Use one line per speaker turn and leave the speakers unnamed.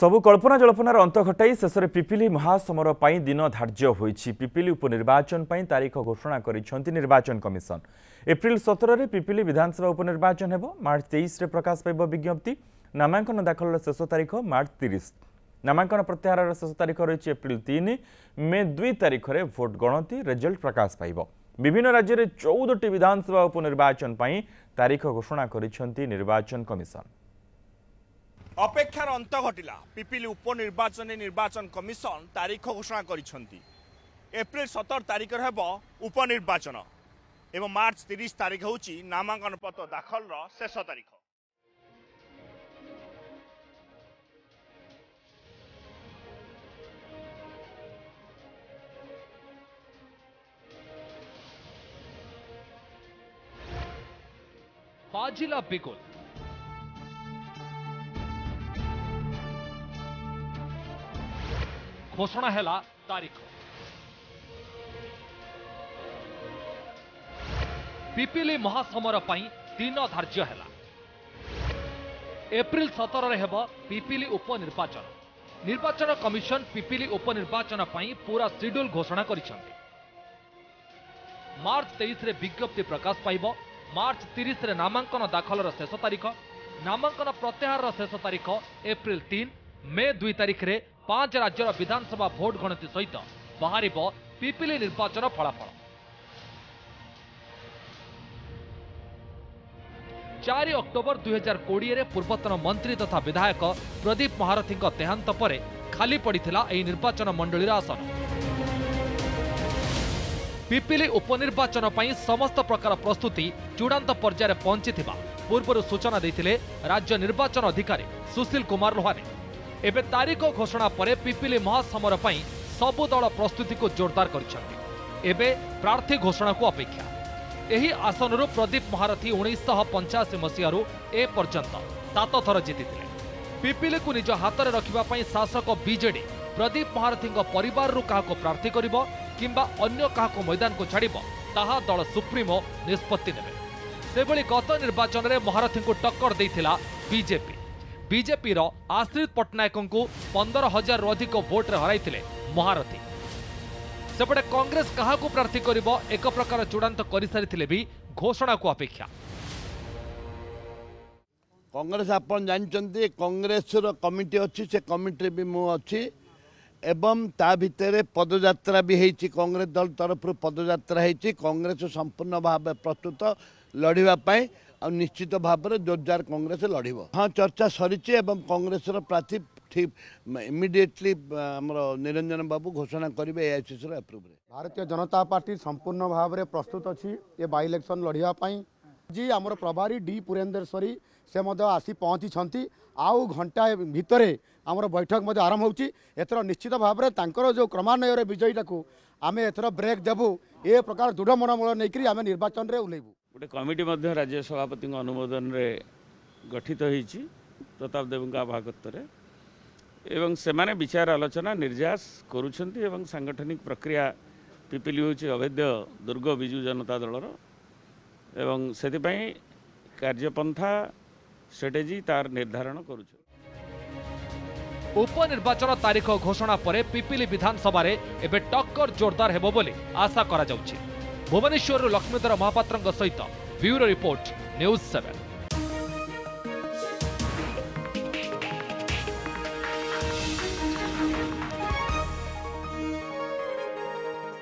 সবু কল্পনা জল্পনার অন্ত ঘটাই শেষে পিপিলি মহাসমর দিন ধার্য হয়েছে পিপিলি উপনির্বাচন তারিখ ঘোষণা করেছেন নির্বাচন কমিশন এপ্রিল সতেরের পিপিলি বিধানসভা উপনির্বাচন হব মার্চ তেইশে প্রকাশ পাইব বিজ্ঞপ্তি নামাঙ্কন দাখলর শেষ তারিখ মার্চ তিরিশ নামাঙ্কন প্রত্যাহারের শেষ তারিখ রয়েছে এপ্রিল তিন মে দুই তারিখে ভোট গণতি রেজল্ট প্রকাশ পাইব বিভিন্ন রাজ্যের চৌদটি বিধানসভা উপনির্বাচন তারিখ ঘোষণা করেছেন নির্বাচন কমিশন অপেক্ষার অন্ত ঘটিলা পিপিলি উপনির্বাচনে নির্বাচন কমিশন তারিখ ঘোষণা করেছেন এপ্রিল সতর তারিখের হব উপনির্বাচন এবং মার্চ তিরিশ তারিখ হচ্ছে নামাঙ্কন পত্র দাখলর শেষ তারিখ
फाजिला बिगुल ଘୋଷଣା ହେଲା ତାରିଖ ପିପିଲି ମହାସମର ପାଇଁ ଦିନ ଧାର୍ଯ୍ୟ ହେଲା ଏପ୍ରିଲ ସତରରେ ହେବ ପିପିଲି ଉପନିର୍ବାଚନ ନିର୍ବାଚନ କମିଶନ ପିପିଲି ଉପନିର୍ବାଚନ ପାଇଁ ପୁରା ସିଡ୍ୟୁଲ ଘୋଷଣା କରିଛନ୍ତି ମାର୍ଚ୍ଚ ତେଇଶରେ ବିଜ୍ଞପ୍ତି ପ୍ରକାଶ ପାଇବ ମାର୍ଚ୍ଚ ତିରିଶରେ ନାମାଙ୍କନ ଦାଖଲର ଶେଷ ତାରିଖ ନାମାଙ୍କନ ପ୍ରତ୍ୟାହାରର ଶେଷ ତାରିଖ ଏପ୍ରିଲ ତିନି ମେ ଦୁଇ ତାରିଖରେ ପାଞ୍ଚ ରାଜ୍ୟର ବିଧାନସଭା ଭୋଟ ଗଣତି ସହିତ ବାହାରିବ ପିପିଲି ନିର୍ବାଚନ ଫଳାଫଳ ଚାରି ଅକ୍ଟୋବର ଦୁଇ ହଜାର କୋଡ଼ିଏରେ ପୂର୍ବତନ ମନ୍ତ୍ରୀ ତଥା ବିଧାୟକ ପ୍ରଦୀପ ମହାରଥୀଙ୍କ ଦେହାନ୍ତ ପରେ ଖାଲି ପଡ଼ିଥିଲା ଏହି ନିର୍ବାଚନ ମଣ୍ଡଳୀର ଆସନ ପିପିଲି ଉପନିର୍ବାଚନ ପାଇଁ ସମସ୍ତ ପ୍ରକାର ପ୍ରସ୍ତୁତି ଚୂଡ଼ାନ୍ତ ପର୍ଯ୍ୟାୟରେ ପହଞ୍ଚିଥିବା ପୂର୍ବରୁ ସୂଚନା ଦେଇଥିଲେ ରାଜ୍ୟ ନିର୍ବାଚନ ଅଧିକାରୀ ସୁଶୀଲ କୁମାର ଲୋହାନେ ଏବେ ତାରିଖ ଘୋଷଣା ପରେ ପିପିଲି ମହାସମର ପାଇଁ ସବୁ ଦଳ ପ୍ରସ୍ତୁତିକୁ ଜୋରଦାର କରିଛନ୍ତି ଏବେ ପ୍ରାର୍ଥୀ ଘୋଷଣାକୁ ଅପେକ୍ଷା ଏହି ଆସନରୁ ପ୍ରଦୀପ ମହାରଥୀ ଉଣେଇଶହ ପଞ୍ଚାଅଶୀ ମସିହାରୁ ଏପର୍ଯ୍ୟନ୍ତ ସାତ ଥର ଜିତିଥିଲେ ପିପିଲିକୁ ନିଜ ହାତରେ ରଖିବା ପାଇଁ ଶାସକ ବିଜେଡି ପ୍ରଦୀପ ମହାରଥୀଙ୍କ ପରିବାରରୁ କାହାକୁ ପ୍ରାର୍ଥୀ କରିବ କିମ୍ବା ଅନ୍ୟ କାହାକୁ ମୈଦାନକୁ ଛାଡ଼ିବ ତାହା ଦଳ ସୁପ୍ରିମୋ ନିଷ୍ପତ୍ତି ନେବେ ସେଭଳି ଗତ ନିର୍ବାଚନରେ ମହାରଥୀଙ୍କୁ ଟକ୍କର ଦେଇଥିଲା ବିଜେପି ବିଜେପିର ଆଶ୍ରିତ ପଟ୍ଟନାୟକଙ୍କୁ ପନ୍ଦର ହଜାରରୁ ଅଧିକ ଭୋଟ୍ରେ ହରାଇଥିଲେ ମହାରଥୀ ସେପଟେ କଂଗ୍ରେସ କାହାକୁ ପ୍ରାର୍ଥୀ କରିବ ଏକ ପ୍ରକାର ଚୂଡ଼ାନ୍ତ କରିସାରିଥିଲେ ବି ଘୋଷଣାକୁ ଅପେକ୍ଷା
କଂଗ୍ରେସ ଆପଣ ଜାଣିଛନ୍ତି କଂଗ୍ରେସର କମିଟି ଅଛି ସେ କମିଟିରେ ବି ମୁଁ ଅଛି ଏବଂ ତା ଭିତରେ ପଦଯାତ୍ରା ବି ହେଇଛି କଂଗ୍ରେସ ଦଳ ତରଫରୁ ପଦଯାତ୍ରା ହେଇଛି କଂଗ୍ରେସ ସମ୍ପୂର୍ଣ୍ଣ ଭାବେ ପ୍ରସ୍ତୁତ ଲଢ଼ିବା ପାଇଁ ଆଉ ନିଶ୍ଚିତ ଭାବରେ ଜୋରଦାର କଂଗ୍ରେସ ଲଢ଼ିବ ହଁ ଚର୍ଚ୍ଚା ସରିଛି ଏବଂ କଂଗ୍ରେସର ପ୍ରାର୍ଥୀ ଠିକ୍ ଇମିଡ଼ିଏଟଲି ଆମର ନିରଞ୍ଜନ ବାବୁ ଘୋଷଣା କରିବେ ଏଆଇସିସିର ଆପ୍ରୁଭ୍ରେ ଭାରତୀୟ ଜନତା ପାର୍ଟି
ସମ୍ପୂର୍ଣ୍ଣ ଭାବରେ ପ୍ରସ୍ତୁତ ଅଛି ଏ ବାଇ ଇଲେକ୍ସନ୍ ଲଢ଼ିବା ପାଇଁ ଆଜି ଆମର ପ୍ରଭାରୀ ଡି ପୁରେନ୍ଦ୍ରଶ୍ୱରୀ ସେ ମଧ୍ୟ ଆସି ପହଞ୍ଚିଛନ୍ତି ଆଉ ଘଣ୍ଟାଏ ଭିତରେ ଆମର ବୈଠକ ମଧ୍ୟ ଆରମ୍ଭ ହେଉଛି ଏଥର ନିଶ୍ଚିତ ଭାବରେ ତାଙ୍କର ଯେଉଁ କ୍ରମାନ୍ୱୟରେ ବିଜୟୀଟାକୁ ଆମେ ଏଥର ବ୍ରେକ୍ ଦେବୁ ଏ ପ୍ରକାର ଦୃଢ଼ ମନମୂଳ ନେଇକରି ଆମେ ନିର୍ବାଚନରେ ଓହ୍ଲେଇବୁ
ଗୋଟେ କମିଟି ମଧ୍ୟ ରାଜ୍ୟ ସଭାପତିଙ୍କ ଅନୁମୋଦନରେ ଗଠିତ ହୋଇଛି ପ୍ରତାପ ଦେବଙ୍କ ଆଭାଗତ୍ୟରେ ଏବଂ ସେମାନେ ବିଚାର ଆଲୋଚନା ନିର୍ଯାସ କରୁଛନ୍ତି ଏବଂ ସାଙ୍ଗଠନିକ ପ୍ରକ୍ରିୟା ପିପିଲି ହେଉଛି ଅବୈଧ ଦୁର୍ଗ ବିଜୁ ଜନତା ଦଳର ଏବଂ ସେଥିପାଇଁ
କାର୍ଯ୍ୟପନ୍ଥା ଷ୍ଟ୍ରାଟେଜି ତାର ନିର୍ଦ୍ଧାରଣ କରୁଛୁ ଉପନିର୍ବାଚନ ତାରିଖ ଘୋଷଣା ପରେ ପିପିଲି ବିଧାନସଭାରେ ଏବେ ଟକ୍କର ଜୋରଦାର ହେବ ବୋଲି ଆଶା କରାଯାଉଛି भुवनेश्वर लक्ष्मीधर महापात्र सहित ब्यूरो रिपोर्ट न्यूज सेवेन